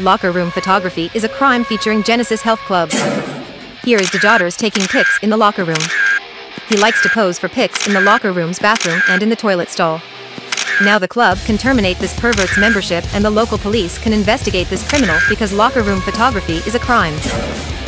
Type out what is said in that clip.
Locker room photography is a crime featuring Genesis Health Club. Here is DeJotters taking pics in the locker room. He likes to pose for pics in the locker room's bathroom and in the toilet stall. Now the club can terminate this pervert's membership and the local police can investigate this criminal because locker room photography is a crime.